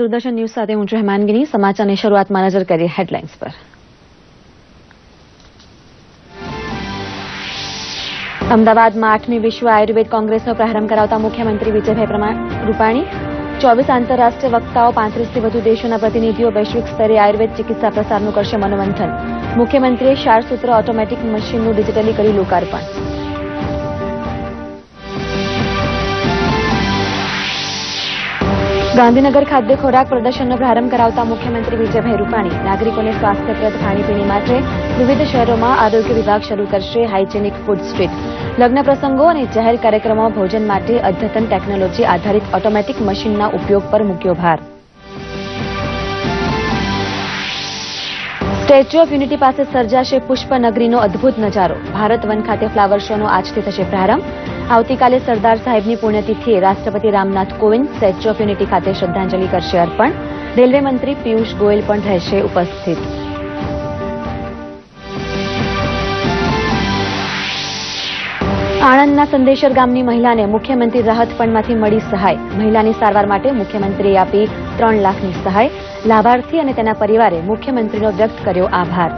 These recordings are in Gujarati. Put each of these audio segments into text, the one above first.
દૂરદર્શન ન્યૂઝ સાથે હું છું હેમાનગીની સમાચારની શરૂઆતમાં નજર કરીએ હેડલાઇન્સ પર. અમદાવાદમાં આઠમી વિશ્વ આયુર્વેદ કોંગ્રેસનો પ્રારંભ કરાવતા મુખ્યમંત્રી વિજયભાઈ રૂપાણી. ચોવીસ આંતરરાષ્ટ્રીય વક્તાઓ પાંત્રીસથી વધુ દેશોના પ્રતિનિધિઓ વૈશ્વિક સ્તરે આયુર્વેદ ચિકિત્સા પ્રસારનું કરશે મનોમંથન. મુખ્યમંત્રીએ શારસૂત્ર ઓટોમેટિક મશીનનું ડિજિટલી કર્યું લોકાર્પણ. ગાંધીનગર ખાદ્ય ખોરાક પ્રદર્શનનો પ્રારંભ કરાવતા મુખ્યમંત્રી વિજયભાઈ રૂપાણી નાગરિકોને સ્વાસ્થ્યપ્રદ ખાણીપીણી માટે વિવિધ શહેરોમાં આરોગ્ય વિભાગ શરૂ કરશે હાઇજેનિક ફૂડ સ્ટ્રીટ. લગ્ન પ્રસંગો અને જાહેર કાર્યક્રમોમાં ભોજન માટે અદ્યતન ટેકનોલોજી આધારિત ઓટોમેટિક મશીનના ઉપયોગ પર મૂક્યો ભાર. સ્ટેચ્યુ ઓફ યુનિટી પાસે સર્જાશે પુષ્પનગરીનો અદભુત નજારો. ભારત વન ખાતે ફ્લાવર શોનો આજથી થશે પ્રારંભ. આવતીકાલે સરદાર સાહેબની પુણ્યતિથિએ રાષ્ટ્રપતિ Ramnath Kovind statue of unity ખાતે શ્રદ્ધાંજલિ કરશે અર્પણ. રેલવે મંત્રી પિયુષ ગોયલ પણ રહેશે ઉપસ્થિત. આણંદના સંદેશર ગામની મહિલાને મુખ્યમંત્રી રાહત ફંડમાંથી મળી સહાય. મહિલાની સારવાર માટે મુખ્યમંત્રીએ આપી ત્રણ લાખની સહાય. લાભાર્થી અને તેના પરિવારે મુખ્યમંત્રીનો વ્યક્ત કર્યો આભાર.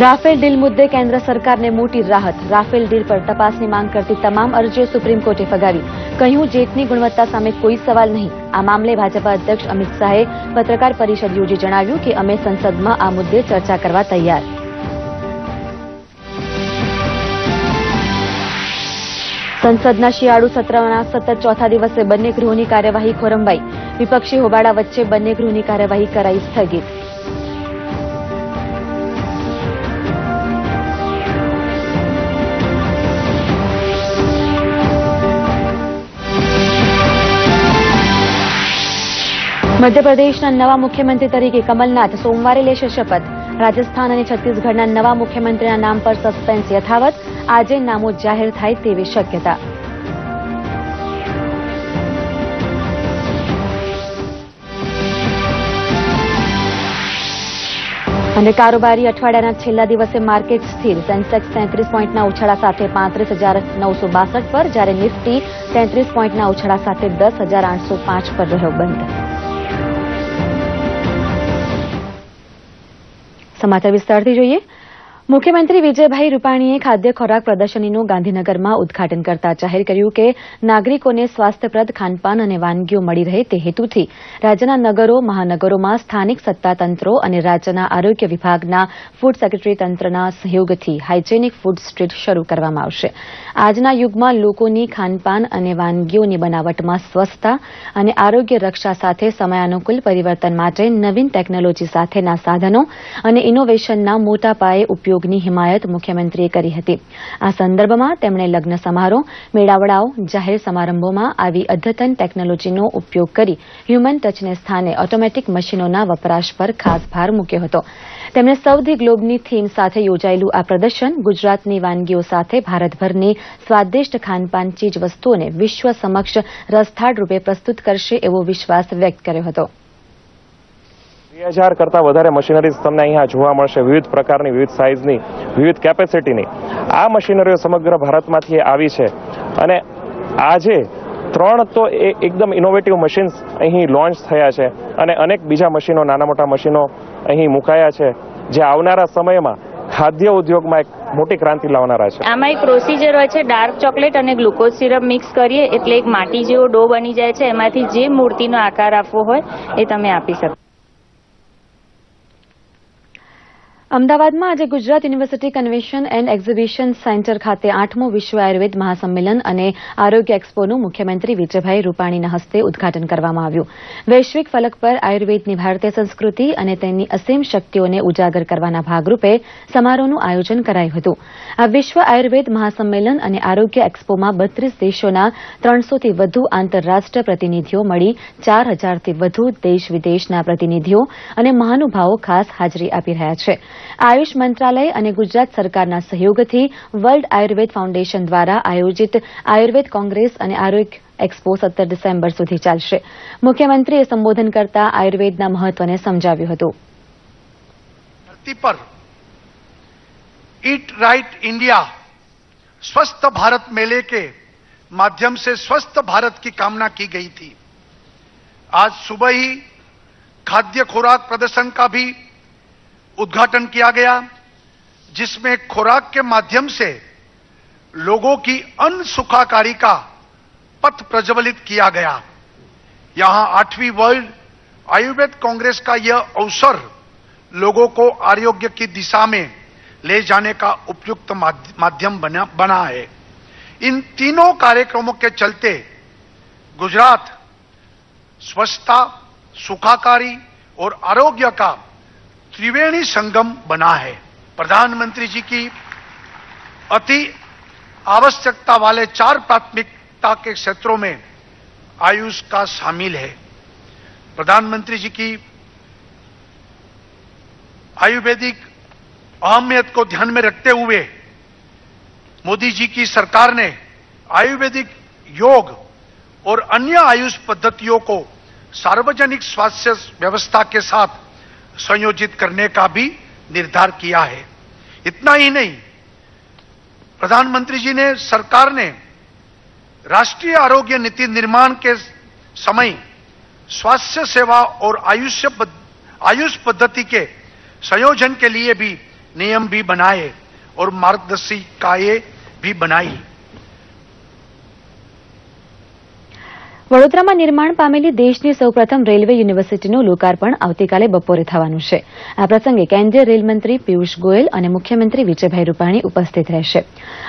રાફેલ ડીલ મુદ્દે કેન્દ્ર સરકારને મોટી રાહત રાફેલ ડીલ પર તપાસની માંગ કરતી તમામ અરજીઓ સુપ્રીમ કોર્ટે ફગાવી કહ્યું જેટની ગુણવત્તા સામે કોઈ સવાલ નહીં આ મામલે ભાજપા અધ્યક્ષ અમિત શાહે પત્રકાર પરિષદ યોજી જણાવ્યું કે અમે સંસદમાં આ મુદ્દે ચર્ચા કરવા તૈયાર. સંસદના શિયાળુ સત્રના સતત ચોથા દિવસે બંને ગૃહોની કાર્યવાહી ખોરંભાઈ. વિપક્ષી હોબાળા વચ્ચે બંને ગૃહની કાર્યવાહી કરાઈ સ્થગિત. મધ્યપ્રદેશના નવા મુખ્યમંત્રી તરીકે કમલનાથ સોમવારે લેશે શપથ. રાજસ્થાન અને છત્તીસગઢના નવા મુખ્યમંત્રીના નામ પર સસ્પેન્સ યથાવત. આજે નામો જાહેર થાય તેવી શક્યતા. અને કારોબારી અઠવાડિયાના છેલ્લા દિવસે માર્કેટ સ્થિર. સેન્સેક્સ તેત્રીસ પોઈન્ટના ઉછાળા સાથે પાંત્રીસ હજાર નવસો બાસઠ પર, જ્યારે નિફ્ટી તેત્રીસ પોઈન્ટના ઉછાળા સાથે દસ હજાર આઠસો પાંચ પર રહ્યો બંધ. સમાચાર વિસ્તારથી જોઈએ મુખ્યમંત્રી વિજયભાઈ રૂપાણીએ ખાદ્ય ખોરાક પ્રદર્શનીનું ગાંધીનગરમાં ઉદઘાટન કરતા જાહેર કર્યું કે નાગરિકોને સ્વાસ્થ્યપ્રદ ખાનપાન અને વાનગીઓ મળી રહે તે હેતુથી રાજ્યના નગરો, મહાનગરોમાં સ્થાનિક સત્તાતંત્રો અને રાજ્યના આરોગ્ય વિભાગના ફૂડ સેક્રેટરી તંત્રના સહયોગથી હાઇજેનિક ફૂડ સ્ટ્રીટ શરૂ કરવામાં આવશે. આજના યુગમાં લોકોની ખાનપાન અને વાનગીઓની બનાવટમાં સ્વસ્થતા અને આરોગ્ય રક્ષા સાથે સમયાનુકૂળ પરિવર્તન માટે નવીન ટેકનોલોજી સાથેના સાધનો અને ઇનોવેશનના મોટા પાયે ઉપયોગની હિમાયત મુખ્યમંત્રીએ કરી હતી. આ સંદર્ભમાં તેમણે લગ્ન સમારોહ, મેળાવડાઓ, જાહેર સમારંભોમાં આવી અદ્યતન ટેકનોલોજીનો ઉપયોગ કરી હ્યુમન ટચને સ્થાને ઓટોમેટિક મશીનોના વપરાશ પર ખાસ ભાર મૂક્યો હતો. તેમણે સૌથી ગ્લોબની થીમ સાથે યોજાયેલું આ પ્રદર્શન ગુજરાતની વાનગીઓ સાથે ભારતભરની સ્વાદિષ્ટ ખાનપાન ચીજ વસ્તુઓને વિશ્વ સમક્ષ રસથાળ રૂપે પ્રસ્તુત કરશે એવો વિશ્વાસ વ્યક્ત કર્યો હતો. બે હજાર કરતાં વધારે મશીનરીઝ તમને અહીંયા જોવા મળશે. વિવિધ પ્રકારની, વિવિધ સાઇઝની વિવિધ કેપેસિટીની આ મશીનરીઓ સમગ્ર ભારતમાંથી આવી છે. અને આજે ત્રણ તો એ એકદમ ઇનોવેટિવ મશીન્સ અહીં લોન્ચ થયા છે અને અનેક બીજા મશીનો, નાના મોટા મશીનો અહીં મુકાયા છે, જે આવનારા સમયમાં ખાદ્ય ઉદ્યોગમાં એક મોટી ક્રાંતિ લાવનારા છે. આમાં એક પ્રોસીજર હોય છે ડાર્ક ચોકલેટ અને ગ્લુકોઝ સિરપ મિક્સ કરીએ, એટલે એક માટી જેવો ડો બની જાય છે, એમાંથી જે મૂર્તિનો આકાર આપવો હોય, એ તમે આપી શકો. અમદાવાદમાં આજે Gujarat university convention and exhibition centre ખાતે આઠમો વિશ્વ આયુર્વેદ મહાસંમેલન અને આરોગ્ય એક્સપોનું મુખ્યમંત્રી વિજયભાઈ રૂપાણીના હસ્તે ઉદઘાટન કરવામાં આવ્યું. વૈશ્વિક ફલક પર આયુર્વેદની ભારતીય સંસ્કૃતિ અને તેની અસીમ શક્તિઓને ઉજાગર કરવાના ભાગરૂપે સમારોહનું આયોજન કરાયું હતું. આ વિશ્વ આયુર્વેદ મહાસંમેલન અને આરોગ્ય એક્સપોમાં બત્રીસ દેશોના ત્રણસોથી વધુ આંતરરાષ્ટ્રીય પ્રતિનિધિઓ મળી, ચાર હજારથી વધુ દેશ વિદેશના પ્રતિનિધિઓ અને મહાનુભાવો ખાસ હાજરી આપી રહ્યા છે. આયુષ મંત્રાલય અને ગુજરાત સરકારના સહયોગથી વર્લ્ડ આયુર્વેદ ફાઉન્ડેશન દ્વારા આયોજિત આયુર્વેદ કોંગ્રેસ અને આરોગ્ય એક્સપો સત્તર ડિસેમ્બર સુધી ચાલશે મુખ્યમંત્રીએ સંબોધન કરતા આયુર્વેદના મહત્વને સમજાવ્યું હતું धरती पर ईट राइट इंडिया स्वस्थ भारत मेले के माध्यम से स्वस्थ भारत की कामना की गई थी आज सुबह ही खाद्य खुराक प्रदर्शन का भी उद्घाटन किया गया, जिसमें खुराक के माध्यम से लोगों की अन्न सुखाकारी का पथ प्रज्वलित किया गया। यहाँ आठवीं वर्ल्ड आयुर्वेद कांग्रेस का यह अवसर लोगों को आरोग्य की दिशा में ले जाने का उपयुक्त माध्यम बना बना है। इन तीनों कार्यक्रमों के चलते गुजरात स्वच्छता, सुखाकारी और आरोग्य का त्रिवेणी संगम बना है। प्रधानमंत्री जी की अति आवश्यकता वाले चार प्राथमिकता के क्षेत्रों में आयुष का शामिल है। प्रधानमंत्री जी की आयुर्वेदिक अहमियत को ध्यान में रखते हुए मोदी जी की सरकार ने आयुर्वेदिक योग और अन्य आयुष पद्धतियों को सार्वजनिक स्वास्थ्य व्यवस्था के साथ संयोजित करने का भी निर्धार किया है। इतना ही नहीं, प्रधानमंत्री जी ने सरकार ने राष्ट्रीय आरोग्य नीति निर्माण के समय स्वास्थ्य सेवा और आयुष्य आयुष पद्धति के संयोजन के लिए भी नियम भी बनाए और मार्गदर्शिकाएँ भी बनाई। વડોદરામાં નિર્માણ પામેલી દેશની સૌપ્રથમ રેલવે યુનિવર્સિટીનું લોકાર્પણ આવતીકાલે બપોરે થવાનું છે. આ પ્રસંગે કેન્દ્રીય રેલમંત્રી પિયુષ ગોયલ અને મુખ્યમંત્રી વિજયભાઈ રૂપાણી ઉપસ્થિત રહેશે.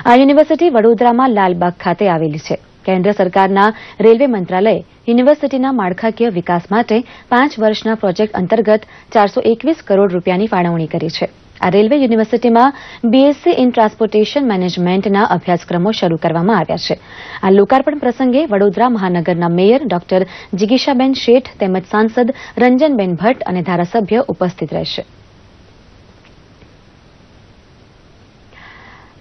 આ યુનિવર્સિટી વડોદરામાં લાલબાગ ખાતે આવેલી છે. કેન્દ્ર સરકારના રેલવે મંત્રાલયે યુનિવર્સિટીના માળખાકીય વિકાસ માટે પાંચ વર્ષના પ્રોજેક્ટ અંતર્ગત ચારસો કરોડ રૂપિયાની ફાળવણી કરી છે. આ રેલવે યુનિવર્સિટીમાં બીએસસી ઇન ટ્રાન્સપોર્ટેશન મેનેજમેન્ટના અભ્યાસક્રમો શરૂ કરવામાં આવ્યા છે. આ લોકાર્પણ પ્રસંગે વડોદરા મહાનગરના મેયર ડોક્ટર જિગીશાબેન શેઠ તેમજ સાંસદ રંજનબેન ભટ્ટ અને ધારાસભ્ય ઉપસ્થિત રહેશે.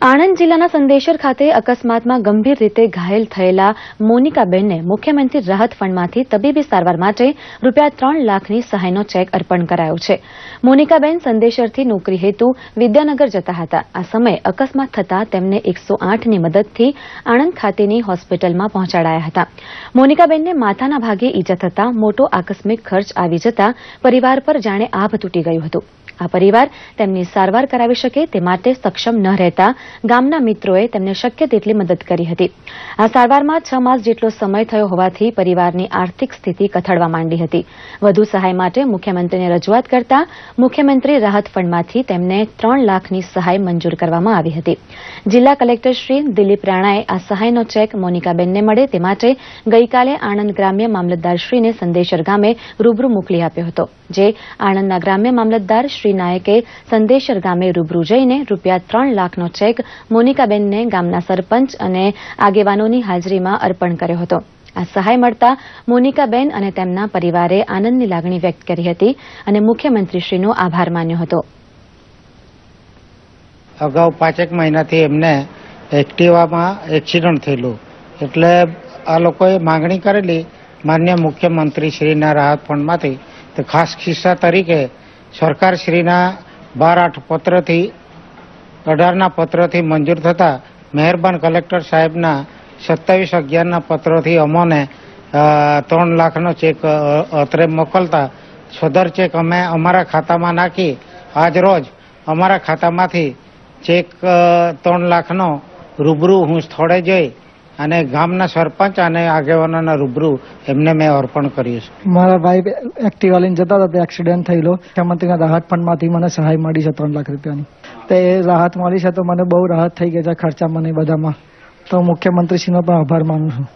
આણંદ જિલ્લાના સંદેશર ખાતે અકસ્માતમાં ગંભીર રીતે ઘાયલ થયેલા મોનિકાબેનને મુખ્યમંત્રી રાહત ફંડમાંથી તબીબી સારવાર માટે રૂપિયા ત્રણ લાખની સહાયનો ચેક અર્પણ કરાયો છે. મોનિકાબેન સંદેશરથી નોકરી હેતુ વિદ્યાનગર જતા હતા. આ સમયે અકસ્માત થતાં તેમને એકસો આઠની મદદથી આણંદ ખાતેની હોસ્પિટલમાં પહોંચાડાયા હતા. મોનિકાબેનને માથાના ભાગે ઈજા થતાં મોટો આકસ્મિક ખર્ચ આવી જતા પરિવાર પર જાણે આભ તૂટી ગયું હતું. આ પરિવાર તેમની સારવાર કરાવી શકે તે માટે સક્ષમ ન રહેતા ગામના મિત્રોએ તેમને શક્ય તેટલી મદદ કરી હતી. આ સારવારમાં છ માસ જેટલો સમય થયો હોવાથી પરિવારની આર્થિક સ્થિતિ કથળવા માંડી હતી. વધુ સહાય માટે મુખ્યમંત્રીને રજૂઆત કરતા મુખ્યમંત્રી રાહત ફંડમાંથી તેમને ત્રણ લાખની સહાય મંજૂર કરવામાં આવી હતી. જિલ્લા કલેક્ટર શ્રી દિલીપ રાણાએ આ સહાયનો ચેક મોનિકાબેનને મળે તે માટે ગઈકાલે આણંદ ગ્રામ્ય મામલતદારશ્રીને સંદેશર ગામે રૂબરૂ મોકલી આપ્યો હતો, જે આણંદના ગ્રામ્ય મામલતદાર શ્રી નાયકે સંદેશર ગામે રૂબરૂ જઈને રૂપિયા ત્રણ લાખનો ચેક મોનિકાબેનને ગામના સરપંચ અને આગેવાનોની હાજરીમાં અર્પણ કર્યો હતો. આ સહાય મળતા મોનિકાબેન અને તેમના પરિવારે આનંદની લાગણી વ્યક્ત કરી હતી અને મુખ્યમંત્રીશ્રીનો આભાર માન્યો હતો. અગાઉ પાંચેક મહિનાથી એમને એક્ટિવામાં એક્સિડન્ટ થયેલું. એટલે આ લોકોએ માંગણી કરેલી માન્ય મુખ્યમંત્રી શ્રીના રાહત ફંડમાંથી. ખાસ ખિસ્સા તરીકે સરકાર શ્રીના બાર આઠ પત્રથી, અઢારના પત્રથી મંજૂર થતાં મહેરબાન કલેક્ટર સાહેબના સત્તાવીસ અગિયારના પત્રોથી અમોને ત્રણ લાખનો ચેક અત્રે મોકલતા સદર ચેક અમે અમારા ખાતામાં નાખી આજ રોજ અમારા ખાતામાંથી ચેક ત્રણ લાખનો રૂબરૂ હું સ્થળે જઈ અને ગામના સરપંચ અને આગેવાનોના રૂબરૂ એમને મેં અર્પણ કર્યું છે. મારા ભાઈ એક્ટિવા લઈને જતા હતા એક્સિડન્ટ થયેલો. મુખ્યમંત્રીના રાહત ફંડમાંથી મને સહાય મળી છે ત્રણ લાખ રૂપિયાની. તે રાહત મળી છે તો મને બહુ રાહત થઈ ગઈ છે ખર્ચા મને બધામાં. તો મુખ્યમંત્રીશ્રીનો પણ આભાર માનું છું.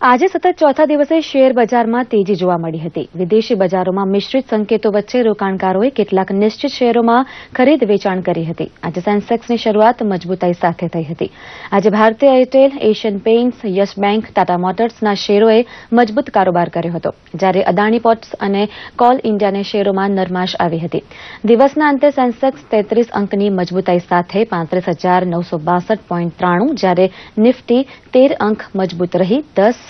આજે સતત ચોથા દિવસે શેર બજારમાં તેજી જોવા મળી હતી. વિદેશી બજારોમાં મિશ્રિત સંકેતો વચ્ચે રોકાણકારોએ કેટલાક નિશ્ચિત શેરોમાં ખરીદ વેચાણ કરી હતી. આજે સેન્સેક્સની શરૂઆત મજબૂતાઈ સાથે થઈ હતી. આજે Bharti Airtel, Asian Paints, Yes Bank, Tata મોટર્સના શેરોએ મજબૂત કારોબાર કર્યો હતો, જ્યારે અદાણી પોર્ટ્સ અને કોલ ઇન્ડિયાને શેરોમાં નરમાશ આવી હતી. દિવસના અંતે સેન્સેક્સ તેત્રીસ અંકની મજબૂતાઈ સાથે પાંત્રીસ હજાર નવસો બાસઠ પોઈન્ટ ત્રાણું, જ્યારે નિફ્ટી તેર અંક મજબૂત રહી દસ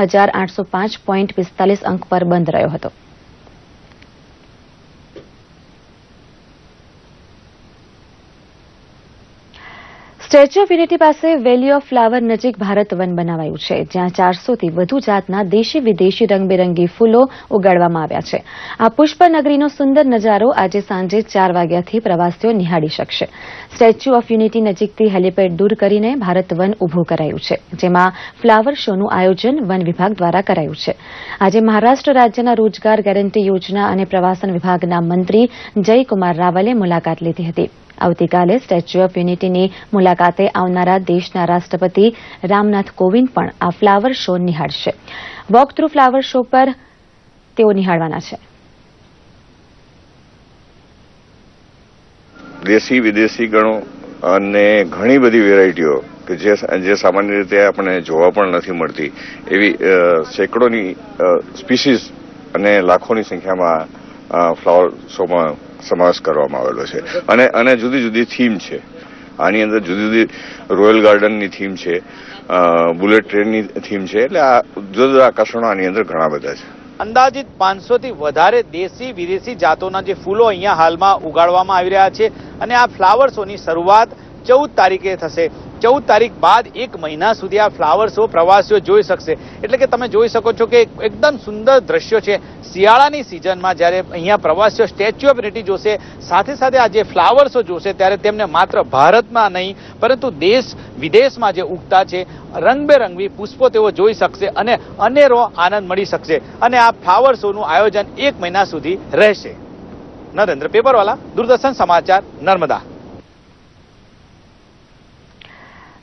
હજાર આઠસો પાંચ પોઈન્ટ પિસ્તાલીસ અંક પર બંધ રહ્યો હતો. સ્ટેચ્યુ ઓફ યુનિટી પાસે વેલી ઓફ ફ્લાવર નજીક ભારત વન બનાવાયું છે, જ્યાં ચારસોથી વધુ જાતના દેશી વિદેશી રંગબેરંગી ફૂલો ઉગાડવામાં આવ્યા છે. આ પુષ્પનગરીનો સુંદર નજારો આજે સાંજે ચાર વાગ્યાથી પ્રવાસીઓ નિહાળી શકશે. સ્ટેચ્યુ ઓફ યુનિટી નજીકથી હેલીપેડ દૂર કરીને ભારત વન ઉભું કરાયું છે, જેમાં ફ્લાવર શોનું આયોજન વન વિભાગ દ્વારા કરાયું છે. આજે મહારાષ્ટ્ર રાજ્યના રોજગાર ગેરંટી યોજના અને પ્રવાસન વિભાગના મંત્રી જયકુમાર રાવલે મુલાકાત લીધી હતી. આવતીકાલે સ્ટેચ્યુ ઓફ યુનિટીની મુલાકાતે આવનારા દેશના રાષ્ટ્રપતિ રામનાથ કોવિંદ પણ આ ફ્લાવર શો નિહાળશે. વોક થ્રુ ફ્લાવર શો પર તેઓ નિહાળવાના છે. દેશી, વિદેશી ગણો અને ઘણી બધી વેરાયટીઓ કે જે સામાન્ય રીતે આપણને જોવા પણ નથી મળતી. એવી સેંકડોની સ્પીસીસ અને લાખોની સંખ્યામાં ફ્લાવર શોમાં સમાવેશ કરવામાં આવેલો છે. અને અને જુદી જુદી થીમ છે. આની અંદર જુદી જુદી રોયલ ગાર્ડનની થીમ છે બુલેટ ટ્રેનની થીમ છે, એટલે આ જુદા જુદા આકર્ષણો આની અંદર ઘણા બધા છે. અંદાજિત પાંચસો થી વધારે દેશી, વિદેશી જાતોના જે ફૂલો અહીંયા હાલમાં ઉગાડવામાં આવી રહ્યા છે. અને આ ફ્લાવર શોની શરૂઆત ચૌદ તારીખે થશે. ચૌદ તારીખ બાદ એક મહિના સુધી આ ફ્લાવર શો પ્રવાસીઓ જોઈ શકશે. એટલે કે તમે જોઈ શકો છો કે એકદમ સુંદર દ્રશ્યો છે. શિયાળાની સિઝનમાં જ્યારે અહીંયા પ્રવાસીઓ સ્ટેચ્યુ ઓફ યુનિટી જોશે, સાથે સાથે આ જે ફ્લાવર શો જોશે, ત્યારે તેમને માત્ર ભારતમાં નહીં, પરંતુ દેશ વિદેશમાં જે ઉગતા છે, રંગબેરંગી પુષ્પો તેઓ જોઈ શકશે અને અનેરો આનંદ મળી શકશે. અને આ ફ્લાવર શોનું આયોજન એક મહિના સુધી રહેશે. નરેન્દ્ર પેપરવાલા, દૂરદર્શન સમાચાર, નર્મદા.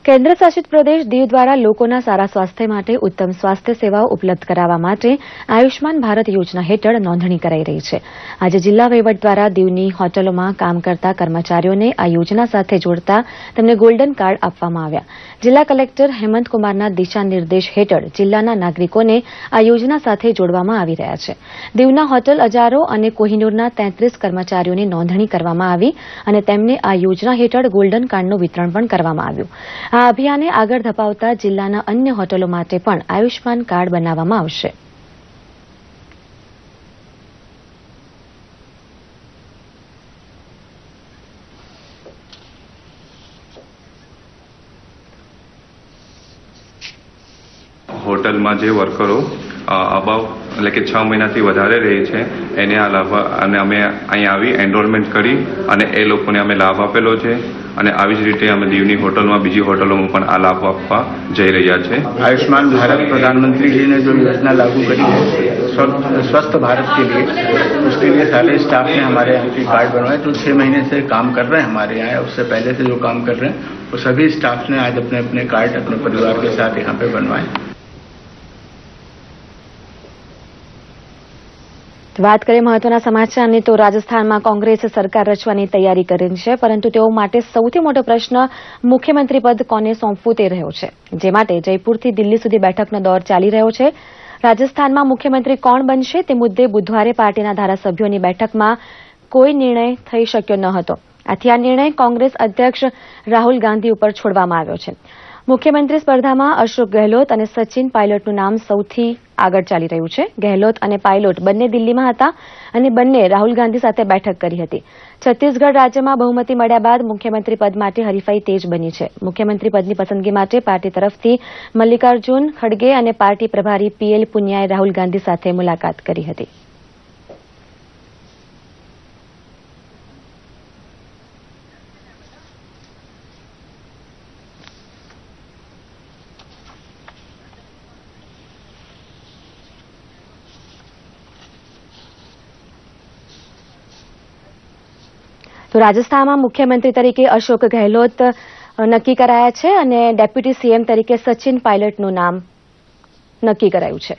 કેન્દ્ર શાસિત પ્રદેશ દીવ દ્વારા લોકોના સારા સ્વાસ્થ્ય માટે ઉત્તમ સ્વાસ્થ્ય સેવાઓ ઉપલબ્ધ કરાવવા માટે આયુષ્માન ભારત યોજના હેઠળ નોંધણી કરાઈ રહી છે. આજે જિલ્લા વહીવટ દ્વારા દીવની હોટલોમાં કામ કરતા કર્મચારીઓને આ યોજના સાથે જોડતા તેમને ગોલ્ડન કાર્ડ આપવામાં આવ્યા. જિલ્લા કલેક્ટર હેમંત કુમારના દિશા નિર્દેશ હેઠળ જિલ્લાના નાગરિકોને આ યોજના સાથે જોડવામાં આવી રહ્યા છે. દીવના હોટલ અજારો અને કોહિનૂરના તેત્રીસ કર્મચારીઓની નોંધણી કરવામાં આવી અને તેમને આ યોજના હેઠળ ગોલ્ડન કાર્ડનું વિતરણ પણ કરવામાં આવ્યું. આ અભિયાને આગળ ધપાવતા જિલ્લાના અન્ય હોટલો માટે પણ આયુષ્યમાન કાર્ડ બનાવવામાં આવશે. હોટલમાં જે વર્કરો અબાવ એટલે કે છ મહિનાથી વધારે રહે છે એને આ લાભ અને અમે અહીં આવી એનરોલમેન્ટ કરી અને એ લોકોને અમે લાભ આપેલો છે અને આવી જ રીતે અમે દીવની હોટલમાં બીજી હોટલોમાં પણ આ લાભ આપવા જઈ રહ્યા છે आयुष्मान भारत प्रधानमंत्री जी ने जो योजना लागू करी है स्वस्थ स्वस्थ भारत के लिए उसके लिए सारे स्टाफ ने हमारे यहाँ पे कार्ड बनवाए जो छह महीने से काम कर रहे हैं हमारे यहाँ उससे पहले से जो काम कर रहे हैं वो सभी स्टाफ ने आज अपने अपने कार्ड अपने परिवार के साथ यहाँ पे बनवाए વાત કરીએ મહત્વના સમાચારની, તો રાજસ્થાનમાં કોંગ્રેસ સરકાર રચવાની તૈયારી કરી છે, પરંતુ તેઓ માટે સૌથી મોટો પ્રશ્ન મુખ્યમંત્રી પદ કોને સોંપવું તે રહ્યો છે. જે માટે જયપુરથી દિલ્હી સુધી બેઠકનો દોર ચાલી રહ્યો છે. રાજસ્થાનમાં મુખ્યમંત્રી કોણ બનશે તે મુદ્દે બુધવારે પાર્ટીના ધારાસભ્યોની બેઠકમાં કોઈ નિર્ણય થઈ શક્યો ન હતો. આથી આ નિર્ણય કોંગ્રેસ અધ્યક્ષ રાહુલ ગાંધી ઉપર છોડવામાં આવ્યો છે. મુખ્યમંત્રી સ્પર્ધામાં અશોક ગહેલોત અને સચિન પાયલોટનું નામ સૌથી આગળ ચાલી રહ્યું છે. ગહેલોત અને પાયલોટ બંને દિલ્હીમાં હતા અને બંને રાહુલ ગાંધી સાથે બેઠક કરી હતી. છત્તીસગઢ રાજ્યમાં બહુમતી મળ્યા બાદ મુખ્યમંત્રી પદ માટે હરીફાઈ તેજ બની છે. મુખ્યમંત્રી પદની પસંદગી માટે પાર્ટી તરફથી મલ્લિકાર્જુન ખડગે અને પાર્ટી પ્રભારી પીએલ પુનિયાએ રાહુલ ગાંધી સાથે મુલાકાત કરી હતી. તો રાજસ્થાનમાં મુખ્યમંત્રી તરીકે અશોક ગહેલોત નક્કી કરાયા છે અને ડેપ્યુટી સીએમ તરીકે સચિન પાયલટનું નામ નક્કી કરાયું છે.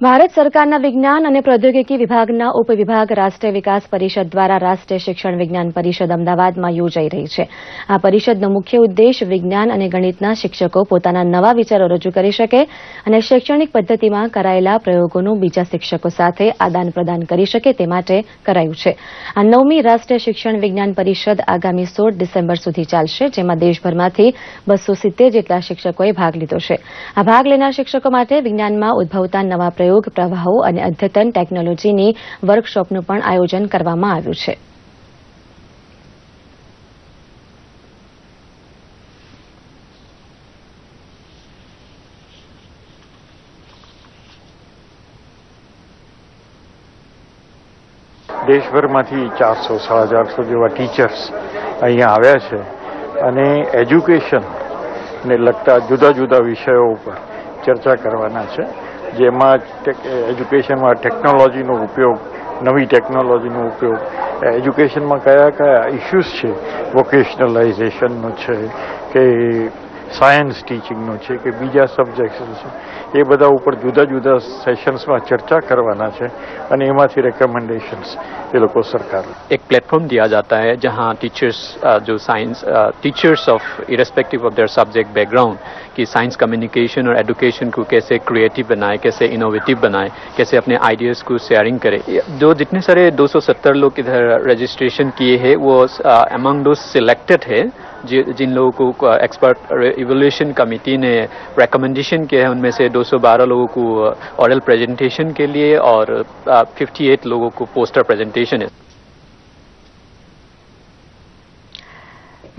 ભારત સરકારના વિજ્ઞાન અને પ્રૌદ્યોગિકી વિભાગના ઉપવિભાગ રાષ્ટ્રીય વિકાસ પરિષદ દ્વારા રાષ્ટ્રીય શિક્ષણ વિજ્ઞાન પરિષદ અમદાવાદમાં યોજાઈ રહી છે. આ પરિષદનો મુખ્ય ઉદ્દેશ વિજ્ઞાન અને ગણિતના શિક્ષકો પોતાના નવા વિચારો રજૂ કરી શકે અને શૈક્ષણિક પદ્ધતિમાં કરાયેલા પ્રયોગોનું બીજા શિક્ષકો સાથે આદાન પ્રદાન કરી શકે તે માટે કરાયું છે. આ નવમી રાષ્ટ્રીય શિક્ષણ વિજ્ઞાન પરિષદ આગામી સોળ ડિસેમ્બર સુધી ચાલશે, જેમાં દેશભરમાંથી બસો જેટલા શિક્ષકોએ ભાગ લીધો છે. આ ભાગ લેનાર શિક્ષકો માટે વિજ્ઞાનમાં ઉદભવતા નવા પ્રયોગ પ્રયોગ પ્રવાહો અને અદ્યતન ટેકનોલોજીની વર્કશોપનું પણ આયોજન કરવામાં આવ્યું છે. દેશભરમાંથી ચારસો સાડા ચારસો જેવા ટીચર્સ અહીંયા આવ્યા છે અને એજ્યુકેશન ને લગતા જુદા જુદા વિષયો ઉપર ચર્ચા કરવાના છે. જેમાં એજ્યુકેશનમાં ટેકનોલોજીનો ઉપયોગ, નવી ટેકનોલોજીનો ઉપયોગ. એજ્યુકેશનમાં કયા કયા ઇસ્યુઝ છે? વોકેશનલાઇઝેશનનો છે, કે साइंस टीचिंग के बीजा सब्जेक्ट्स ये बदा ऊपर जुदा जुदा सेशन्स में चर्चा करवाना है છે અને ये लोग सरकार एक प्लेटफॉर्म दिया जाता है जहाँ टीचर्स जो science teachers of irrespective of their subject background कि साइंस कम्युनिकेशन और एजुकेशन को कैसे क्रिएटिव बनाए, कैसे इनोवेटिव बनाए, कैसे अपने आइडियाज़ को शेयरिंग करें। जो जितने सारे 270 लोग इधर रजिस्ट्रेशन किए हैं, वो अमंग दो सिलेक्टेड है। जिन लोगों को एक्सपर्ट इवोल्यूशन कमेटी ने रेकमेंडेशन किया है, उनमें से 212 लोगों को ऑरल प्रेजेंटेशन के लिए और 58 लोगों को पोस्टर प्रेजेंटेशन है।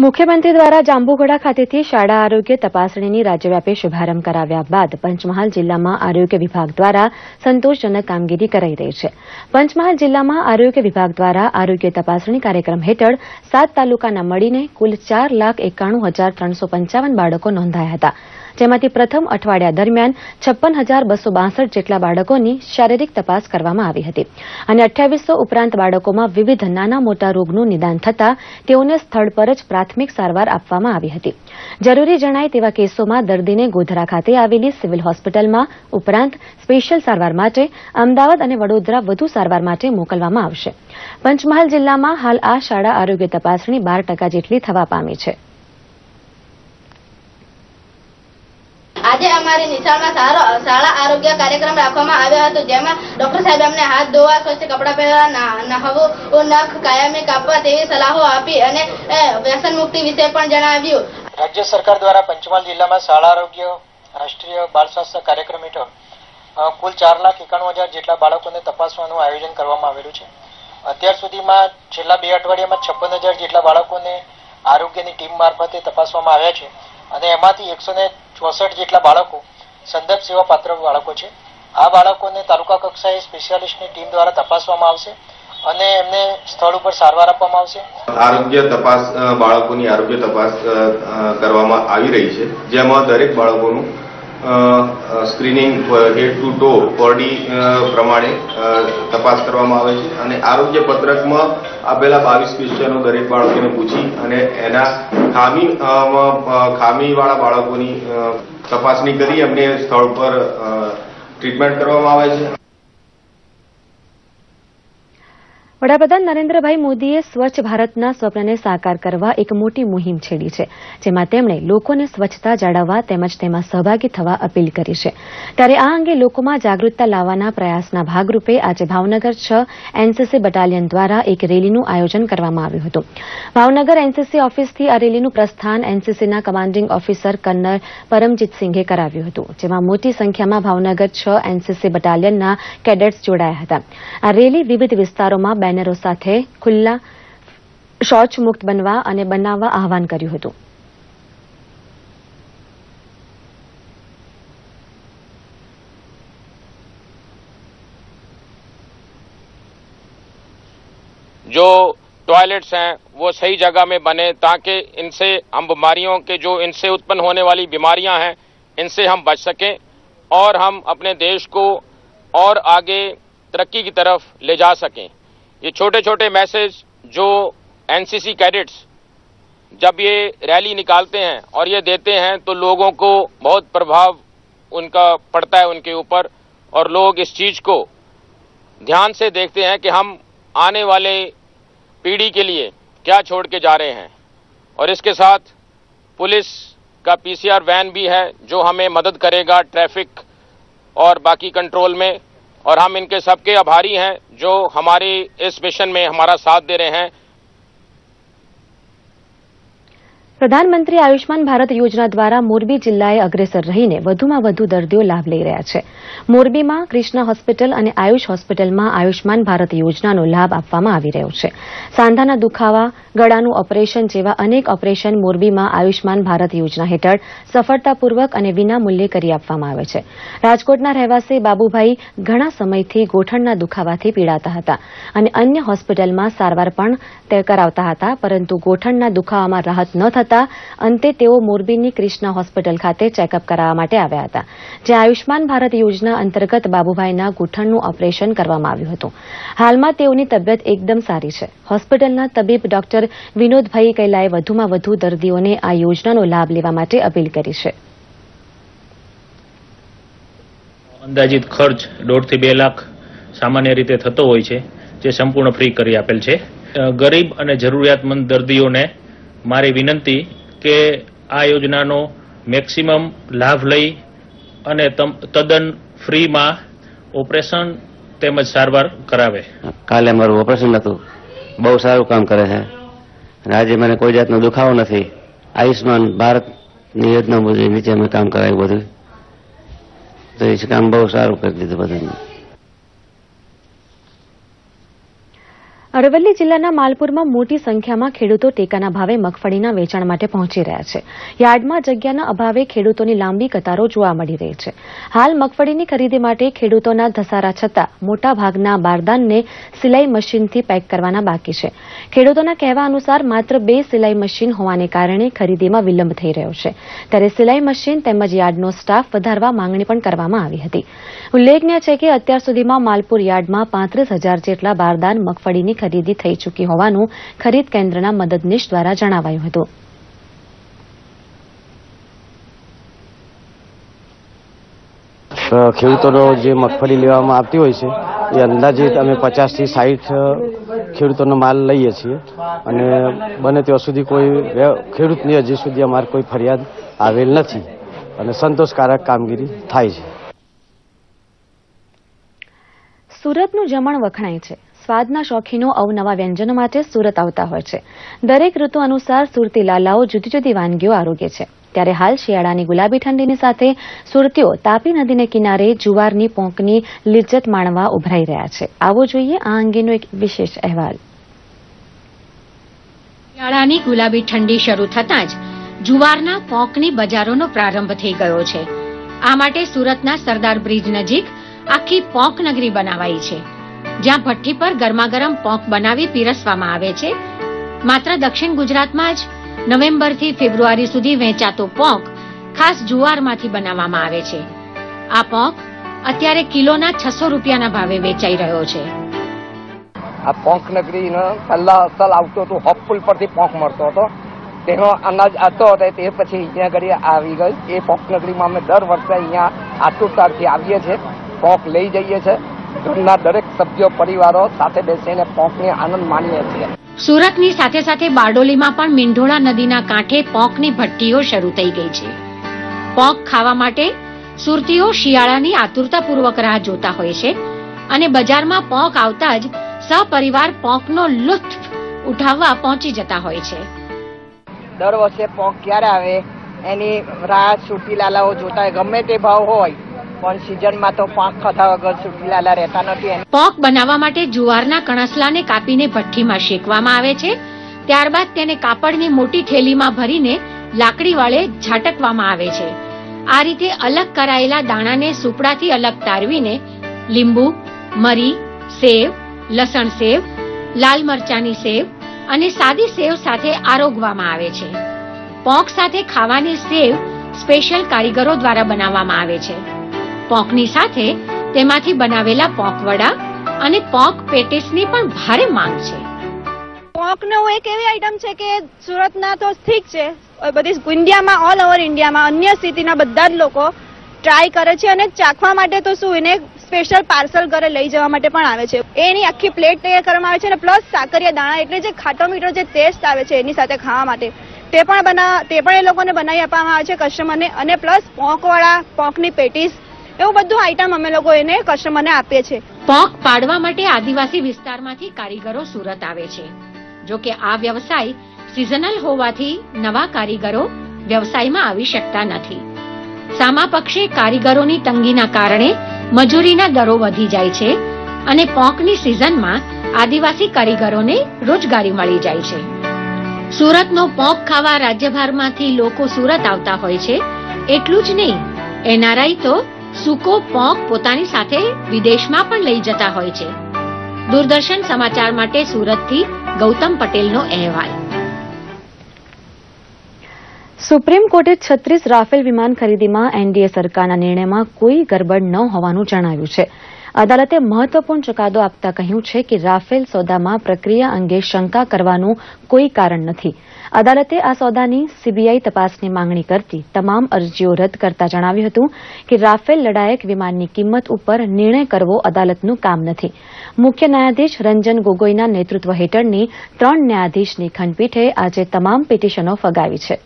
મુખ્યમંત્રી દ્વારા જાંબુઘોડા ખાતેથી શાળા આરોગ્ય તપાસણીની રાજ્યવ્યાપી શુભારંભ કરાવ્યા બાદ પંચમહાલ જિલ્લામાં આરોગ્ય વિભાગ દ્વારા સંતોષજનક કામગીરી કરાઈ રહી છે. પંચમહાલ જિલ્લામાં આરોગ્ય વિભાગ દ્વારા આરોગ્ય તપાસણી કાર્યક્રમ હેઠળ સાત તાલુકાના મળીને કુલ ચાર લાખ એકાણું હજાર ત્રણસો પંચાવન બાળકો નોંધાયા હતા. જેમાંથી પ્રથમ અઠવાડિયા દરમિયાન છપ્પન હજાર બસો બાસઠ જેટલા બાળકોની શારીરિક તપાસ કરવામાં આવી હતી અને અઠ્યાવીસો ઉપરાંત બાળકોમાં વિવિધ નાના મોટા રોગનું નિદાન થતાં તેઓને સ્થળ પર જ પ્રાથમિક સારવાર આપવામાં આવી હતી. જરૂરી જણાય તેવા કેસોમાં દર્દીને ગોધરા ખાતે આવેલી સિવિલ હોસ્પિટલમાં ઉપરાંત સ્પેશિયલ સારવાર માટે, અમદાવાદ અને વડોદરા વધુ સારવાર માટે મોકલવામાં આવશે. પંચમહાલ જિલ્લામાં હાલ આ શાળા આરોગ્ય તપાસણી બાર ટકા જેટલી થવા પામી છે. આજે અમારી નિશાળમાં સારો શાળા આરોગ્ય કાર્યક્રમ રાખવામાં આવ્યો હતો, જેમાં ડોક્ટર સાહેબ અમને હાથ ધોવા, સ્વચ્છ કપડાં પહેરવા નહવું નખ કાયમી કાપવા તેવી સલાહો આપી અને વ્યસન મુક્તિ વિશે પણ જણાવ્યું. રાજ્ય સરકાર દ્વારા પંચમહાલ જિલ્લામાં શાળા આરોગ્ય રાષ્ટ્રીય બાળ સ્વાસ્થ્ય કાર્યક્રમ હેઠળ કુલ ચાર લાખ એકાણું હજાર જેટલા બાળકોને તપાસવાનું આયોજન કરવામાં આવેલું છે. અત્યાર સુધીમાં છેલ્લા બે અઠવાડિયામાં છપ્પન હજાર જેટલા બાળકોને આરોગ્યની ટીમ મારફતે તપાસવામાં આવ્યા છે. અને એમાંથી એકસો ચોસઠ જેટલા બાળકો સંદર્ભ સેવા પાત્ર બાળકો છે. આ બાળકોને તાલુકા કક્ષાએ સ્પેશિયાલિસ્ટની ટીમ દ્વારા તપાસવામાં આવશે અને એમને સ્થળ ઉપર સારવાર આપવામાં આવશે. આરોગ્ય તપાસ બાળકોની આરોગ્ય તપાસ કરવામાં આવી રહી છે. જેમાં દરેક બાળકોનું screening head to toe body પ્રમાણે તપાસ કરવામાં આવે છે. અને આરોગ્ય પત્રકમાં આપેલા બાવીસ ક્વેશ્ચનો દરેક બાળકોને પૂછી અને એના ખામી ખામીવાળા બાળકોની તપાસણી કરી એમને સ્થળ પર ટ્રીટમેન્ટ કરવામાં આવે છે. વડાપ્રધાન નરેન્દ્રભાઈ મોદીએ સ્વચ્છ ભારતના સ્વપ્નને સાકાર કરવા એક મોટી મુહિમ છેડી છે, જેમાં તેમણે લોકોને સ્વચ્છતા જાળવવા તેમજ તેમાં સહભાગી થવા અપીલ કરી છે. ત્યારે આ અંગે લોકોમાં જાગૃતતા લાવવાના પ્રયાસના ભાગરૂપે આજે ભાવનગર છ એનસીસી બટાલિયન દ્વારા એક રેલીનું આયોજન કરવામાં આવ્યું હતું. ભાવનગર એનસીસી ઓફિસથી આ રેલીનું પ્રસ્થાન એનસીસીના કમાન્ડિંગ ઓફિસર કર્નલ પરમજીતસિંઘે કરાવ્યું હતું, જેમાં મોટી સંખ્યામાં ભાવનગર છ એનસીસી બટાલિયનના કેડેટ્સ જોડાયા હતા. આ રેલી વિવિધ વિસ્તારોમાં બેનરો સાથે ખુલ્લા શૌચ મુક્ત બનવા અને બનાવવા આહવાન કર્યું હતું जो टॉयलेट्स हैं वो सही जगह में बने ताकि इनसे हम बीमारियों के जो इनसे उत्पन्न होने वाली बीमारियां हैं इनसे हम बच सकें और हम अपने देश को और आगे तरक्की की तरफ ले जा सकें ये छोटे छोटे मैसेज जो एनसीसी कैडेट्स जब ये रैली निकालते हैं और ये देते हैं तो लोगों को बहुत प्रभाव उनका पड़ता है उनके ऊपर और लोग इस चीज़ को ध्यान से देखते हैं कि हम आने वाले पीढ़ी के लिए क्या छोड़ के जा रहे हैं। और इसके साथ पुलिस का पीसीआर वैन भी है जो हमें मदद करेगा ट्रैफ़िक और बाकी कंट्रोल में। और हम इनके सबके आभारी हैं जो हमारे इस मिशन में हमारा साथ दे रहे हैं પ્રધાનમંત્રી આયુષ્માન ભારત યોજના દ્વારા મોરબી જિલ્લાએ અગ્રેસર રહીને વધુમાં વધુ દર્દીઓ લાભ લઈ રહ્યા છે મોરબીમાં કૃષ્ણ હોસ્પિટલ અને આયુષ હોસ્પિટલમાં આયુષ્માન ભારત યોજનાનો લાભ આપવામાં આવી રહ્યો છે. સાંધાના દુખાવા, ગળાનું ઓપરેશન જેવા અનેક ઓપરેશન મોરબીમાં આયુષ્માન ભારત યોજના હેઠળ સફળતાપૂર્વક અને વિનામૂલ્યે કરી આપવામાં આવે છે. રાજકોટના રહેવાસી બાબુભાઈ ઘણા સમયથી ગોઠણના દુખાવાથી પીડાતા હતા અને અન્ય હોસ્પિટલમાં સારવાર પણ તે કરાવતા હતા, પરંતુ ગોઠણના દુખાવામાં રાહત ન થતા અંતે તેઓ મોરબીની ક્રિષ્ના હોસ્પિટલ ખાતે ચેકઅપ કરાવવા માટે આવ્યા હતા, જ્યાં આયુષ્માન ભારત યોજના અંતર્ગત બાબુભાઈના ગૂંઠણનું ઓપરેશન કરવામાં આવ્યું હતું. હાલમાં તેઓની તબિયત એકદમ સારી છે. હોસ્પિટલના તબીબ ડોક્ટર વિનોદભાઈ કૈલાએ વધુમાં વધુ દર્દીઓને આ યોજનાનો લાભ લેવા માટે અપીલ કરી છે. અંદાજિત ખર્ચ દોઢથી બે લાખ સામાન્ય રીતે થતો હોય છે, જે સંપૂર્ણ ફ્રી કરી આપેલ છે. ગરીબ અને જરૂરિયાતમંદ દર્દીઓને મારી વિનંતી કે આ યોજનાનો મેક્સિમમ લાભ લઈ અને તદ્દન ફ્રીમાં ઓપરેશન તેમજ સારવાર કરાવે. કાલે મારું ઓપરેશન હતું. બહુ સારું કામ કરે છે. આજે મને કોઈ જાતનો દુખાવો નથી. આયુષ્માન ભારતની યોજના મુજબ નીચે અમે કામ કરાવ્યું બધું. તો એ કામ બહુ સારું કરી દીધું બધાને. અરવલ્લી જિલ્લાના માલપુરમાં મોટી સંખ્યામાં ખેડૂતો ટેકાના ભાવે મગફળીના વેચાણ માટે પહોંચી રહ્યા છે. યાર્ડમાં જગ્યાના અભાવે ખેડૂતોની લાંબી કતારો જોવા મળી રહી છે. હાલ મગફળીની ખરીદી માટે ખેડૂતોના ધસારા છતાં મોટાભાગના બારદાનને સિલાઈ મશીનથી પેક કરવાના બાકી છે. ખેડૂતોના કહેવા અનુસાર માત્ર બે સિલાઈ મશીન હોવાને કારણે ખરીદીમાં વિલંબ થઈ રહ્યો છે. ત્યારે સિલાઈ મશીન તેમજ યાર્ડનો સ્ટાફ વધારવા માંગણી પણ કરવામાં આવી હતી. ઉલ્લેખનીય છે કે અત્યાર સુધીમાં માલપુર યાર્ડમાં પાંત્રીસ જેટલા બારદાન મગફળીની ખરીદી થઈ ચૂકી હોવાનું ખરીદ કેન્દ્રના મદદનીશ દ્વારા જણાવાયું હતું. ખેડૂતોનો જે મગફળી લેવામાં આવતી હોય છે એ અંદાજે અમે પચાસથી સાઠ ખેડૂતોનો માલ લઈએ છીએ. અને બને ત્યાં સુધી કોઈ ખેડૂતની હજી સુધી અમારે કોઈ ફરિયાદ આવેલ નથી. અને સંતોષકારક કામગીરી થાય છે. સુરતનું જમણ વખણાય છે. સ્વાદના શોખીનો અવનવા વ્યંજનો માટે સુરત આવતા હોય છે. દરેક ઋતુ અનુસાર સુરતી લાલાઓ જુદી જુદી વાનગીઓ આરોગ્ય છે. ત્યારે હાલ શિયાળાની ગુલાબી ઠંડીની સાથે સુરતીઓ તાપી નદીને કિનારે જુવારની પોંકની લિજ્જત માણવા ઉભરાઈ રહ્યા છે. આવો જોઈએ આ અંગેનો એક વિશેષ અહેવાલ. શિયાળાની ગુલાબી ઠંડી શરૂ થતાં જ જુવારના પોંકની બજારોનો પ્રારંભ થઈ ગયો છે. આ માટે સુરતના સરદાર બ્રિજ નજીક આખી પોંક નગરી બનાવાઈ છે. જ્યાં ભઠ્ઠી પર ગરમાગરમ પોંક બનાવી પીરસવામાં આવે છે. માત્ર દક્ષિણ ગુજરાતમાં જ નવેમ્બરથી ફેબ્રુઆરી સુધી વેચાતો પોંક ખાસ જુવારમાંથી બનાવવામાં આવે છે. આ પોંક અત્યારે કિલોના છસો રૂપિયાના ભાવે વેચાઈ રહ્યો છે. આ પોંક નગરીનો પહેલા અસલ આવતો હતો હોપપુલ પરથી પોંક મળતો હતો. તેનો અનાજ હતો તે પછી અહીંયા ઘડી આવી ગઈ. એ પોંક નગરીમાં અમે દર વર્ષે અહીંયા આતુરતાથી આવીએ છીએ, પોંક લઈ જઈએ છીએ. ઘરના દરેક સભ્યો પરિવારો સાથે બેસીને પોંકની આનંદ માણીએ છીએ. સુરતની સાથે સાથે બારડોલીમાં પણ મીંઢોળા નદીના કાંઠે પોંકની ભઠ્ઠીઓ શરૂ થઈ ગઈ છે. પોંક ખાવા માટે સુરતીઓ શિયાળાની આતુરતાપૂર્વક રાહ જોતા હોય છે અને બજારમાં પોંક આવતા જ સપરિવાર પોંકનો લુત્ફ ઉઠાવવા પહોંચી જતા હોય છે. દર વર્ષે પોંક ક્યારે આવે એની રાહ સુરતીલાલાઓ જોતા હોય. ગમે તે ભાવ હોય પણ સિઝનમાં તો પાક ખાધા વગર સુરતીલાલા રહેતા નથી એની બનાવવા માટે જુવારના કણસલાને કાપીને ભઠ્ઠીમાં શેકવામાં આવે છે. ત્યારબાદ તેને કાપડની મોટી થેલીમાં ભરીને લાકડી વાળે ઝાટકવામાં આવે છે. આ રીતે અલગ કરાયેલા દાણાને સુપડાથી અલગ તારવીને લીંબુ, મરી, સેવ, લસણ સેવ, લાલ મરચાની સેવ અને સાદી સેવ સાથે આરોગવામાં આવે છે. પોંક સાથે ખાવાની સેવ સ્પેશિયલ કારીગરો દ્વારા બનાવવામાં આવે છે. પોંકની સાથે તેમાંથી બનાવેલા પોંક વડા અને પોંક પેટીસની પણ ભારે માંગ છે. પોંકનો એક એવી આઈટમ છે કે સુરતના તો ઠીક છે. બધી ઇન્ડિયામાં ઓલ ઓવર ઇન્ડિયામાં, અન્ય સિટીના બધા જ લોકો ટ્રાય કરે છે અને ચાખવા માટે તો શું, એને સ્પેશિયલ પાર્સલ ઘરે લઈ જવા માટે પણ આવે છે. એની આખી પ્લેટ તૈયાર કરવામાં આવે છે અને પ્લસ સાકરિયા દાણા એટલે જે ખાટો મીઠો જે ટેસ્ટ આવે છે એની સાથે ખાવા માટે. તે પણ બના, તે પણ એ લોકોને બનાવી આપવામાં આવે છે કસ્ટમરને અને પ્લસ પોંકવાળા, પોંકની પેટીસ એવું બધું આઈટમ અમે લોકો એને કસ્ટમરને આપીએ છીએ. પોંક પાડવા માટે આદિવાસી વિસ્તારમાંથી કારીગરો સુરત આવે છે. જો કે આ વ્યવસાય સિઝનલ હોવાથી નવા કારીગરો વ્યવસાયમાં આવી શકતા નથી. સામા પક્ષે કારીગરોની તંગીના કારણે મજૂરીના દરો વધી જાય છે અને પોંકની સિઝનમાં આદિવાસી કારીગરોને રોજગારી મળી જાય છે. સુરતનો પોંક ખાવા રાજ્યભરમાંથી લોકો સુરત આવતા હોય છે, એટલું જ નહીં, એનઆરઆઈ તો સૂકો પોંક પોતાની સાથે વિદેશમાં પણ લઈ જતા હોય છે. દૂરદર્શન સમાચાર માટે સુરતથી ગૌતમ પટેલનો અહેવાલ. સુપ્રીમ કોર્ટે છત્રીસ રાફેલ વિમાન ખરીદીમાં એનડીએ સરકારના નિર્ણયમાં કોઈ ગરબડ ન હોવાનું જણાવ્યું છે. અદાલતે મહત્વપૂર્ણ ચુકાદો આપતા કહ્યું છે કે રાફેલ સોદામાં પ્રક્રિયા અંગે શંકા કરવાનું કોઈ કારણ નથી. અદાલતે આ સોદાની સીબીઆઈ તપાસની માંગણી કરતી તમામ અરજીઓ રદ કરતા જણાવ્યું હતું કે રાફેલ લડાયક વિમાનની કિંમત ઉપર નિર્ણય કરવો અદાલતનું કામ નથી. મુખ્ય ન્યાયાધીશ રંજન ગોગોઈના નેતૃત્વ હેઠળની ત્રણ ન્યાયાધીશની ખંડપીઠે આજે તમામ પિટિશનો ફગાવી છે.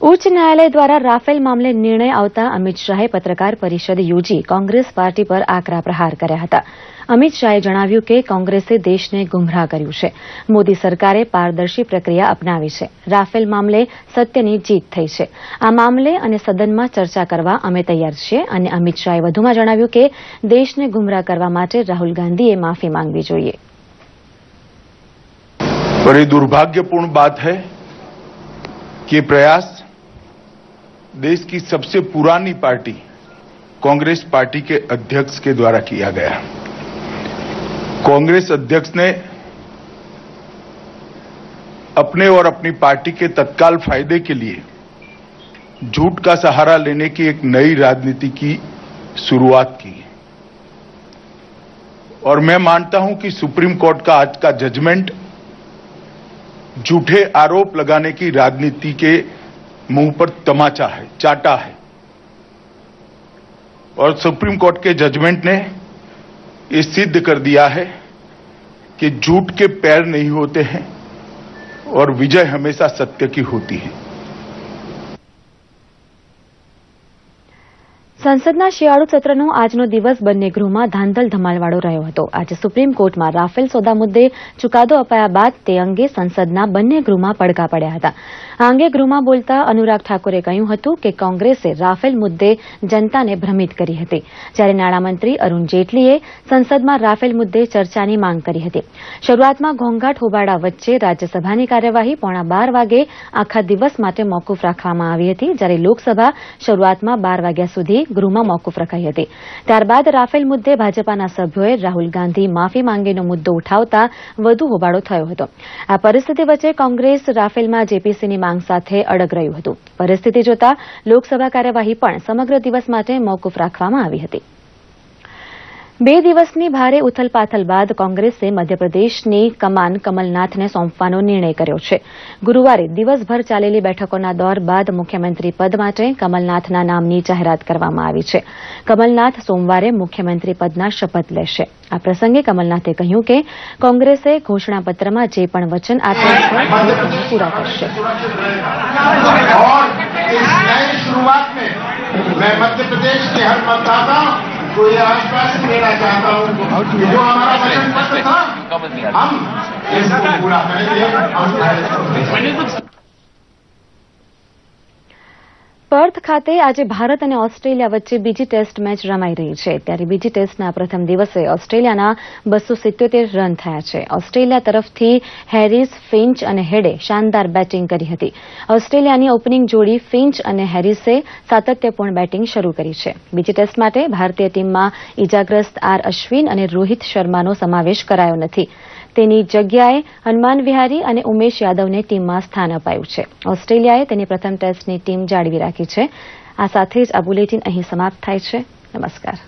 ઉચ્ચ ન્યાયાલય દ્વારા રાફેલ મામલે નિર્ણય આવતા અમિત શાહે પત્રકાર પરિષદ યોજી કોંગ્રેસ પાર્ટી પર આકરા પ્રહાર કર્યા હતા. અમિત શાહે જણાવ્યું કે કોંગ્રેસે દેશને ગુમરાહ કર્યું છે મોદી સરકારે પારદર્શી પ્રક્રિયા અપનાવી છે રાફેલ મામલે સત્યની જીત થઈ છે આ મામલે અને સદનમાં ચર્ચા કરવા અમે તૈયાર છીએ અને અમિત શાહે વધુમાં જણાવ્યું કે દેશને ગુમરાહ કરવા માટે રાહુલ ગાંધીએ માફી માંગવી જોઈએ बड़ी दुर्भाग्यपूर्ण बात है कि प्रयास देश की सबसे पुरानी पार्टी कांग्रेस पार्टी के अध्यक्ष के द्वारा किया गया कांग्रेस अध्यक्ष ने अपने और अपनी पार्टी के तत्काल फ़ायदे के लिए झूठ का सहारा लेने की एक नई राजनीति की शुरुआत की और मैं मानता हूँ कि सुप्रीम कोर्ट का आज का जजमेंट झूठे आरोप लगाने की राजनीति के मुँह पर तमाचा है, चाटा है। और सुप्रीम कोर्ट के जजमेंट ने ये सिद्ध कर दिया है कि झूठ के पैर नहीं होते हैं और विजय हमेशा सत्य की होती है સંસદના શિયાળુ સત્રનો આજનો દિવસ બંને ગૃહમાં ધાંધલ ધમાલવાળો રહ્યો હતો આજે સુપ્રીમ કોર્ટમાં રાફેલ સોદા મુદ્દે ચુકાદો અપાયા બાદ તે અંગે સંસદના બંને ગૃહમાં પડઘા પડ્યા હતા આ અંગે ગૃહમાં બોલતા અનુરાગ ઠાકુરે કહ્યું હતું કે કોંગ્રેસે રાફેલ મુદ્દે જનતાને ભ્રમિત કરી હતી. જ્યારે નાણામંત્રી અરૂણ જેટલીએ સંસદમાં રાફેલ મુદ્દે ચર્ચાની માંગ કરી હતી. શરૂઆતમાં ઘોંઘાટ હોબાળા વચ્ચે રાજ્યસભાની કાર્યવાહી પોણા બાર વાગે આખા દિવસ માટે મોકૂફ રાખવામાં આવી હતી. જ્યારે લોકસભા શરૂઆતમાં બાર વાગ્યા સુધી ગૃહમાં મોકૂફ રખાઈ હતી. ત્યારબાદ રાફેલ મુદ્દે ભાજપાના સભ્યોએ રાહુલ ગાંધી માફી માંગેનો મુદ્દો ઉઠાવતા વધુ હોબાળો થયો હતો. આ પરિસ્થિતિ વચ્ચે કોંગ્રેસ રાફેલમાં જેપીસીની માંગ સાથે અડગ રહ્યું હતું. પરિસ્થિતિ જોતા લોકસભા કાર્યવાહી પણ સમગ્ર દિવસ માટે મોકૂફ રાખવામાં આવી હતી. બે દિવસની ભારે ઉથલપાથલ બાદ કોંગ્રેસે મધ્યપ્રદેશની કમાન કમલનાથને સોંપવાનો નિર્ણય કર્યો છે. ગુરૂવારે દિવસભર ચાલેલી બેઠકોના દોર બાદ મુખ્યમંત્રી પદ માટે કમલનાથના નામની જાહેરાત કરવામાં આવી છે. કમલનાથ સોમવારે મુખ્યમંત્રી પદના શપથ લેશે. આ પ્રસંગે કમલનાથે કહ્યું કે, કોંગ્રેસે ઘોષણાપત્રમાં જે પણ વચન આપ્યા છે પૂરા કરશે. મધ્યપ્રદેશ शुरुआत में मैं मध्य प्रदेश के हर मतदाता को ये आश्वासन देना चाहता हूँ कि जो हमारा वचन पत्र था हम इसको पूरा करेंगे हम પર્થ ખાતે આજે ભારત અને ઓસ્ટ્રેલિયા વચ્ચે બીજી ટેસ્ટ મેચ રમાઈ રહી છે. ત્યારે બીજી ટેસ્ટના પ્રથમ દિવસે ઓસ્ટ્રેલિયાના બસો સિત્યોતેર રન થયા છે. ઓસ્ટ્રેલિયા તરફથી હેરિસ ફિન્ચ અને હેડે શાનદાર બેટિંગ કરી હતી. ઓસ્ટ્રેલિયાની ઓપનિંગ જોડી ફિન્ચ અને હેરિસે સાતત્યપૂર્ણ બેટિંગ શરૂ કરી છે. બીજી ટેસ્ટ માટે ભારતીય ટીમમાં ઇજાગ્રસ્ત આર અશ્વિન અને રોહિત શર્માનો સમાવેશ કરાયો નથી. તેની જગ્યાએ હનુમાન વિહારી અને ઉમેશ યાદવને ટીમમાં સ્થાન અપાયું છે. ઓસ્ટ્રેલિયાએ તેની પ્રથમ ટેસ્ટની ટીમ જાળવી રાખી છે. આ સાથે જ આ બુલેટિન અહીં સમાપ્ત થાય છે. નમસ્કાર.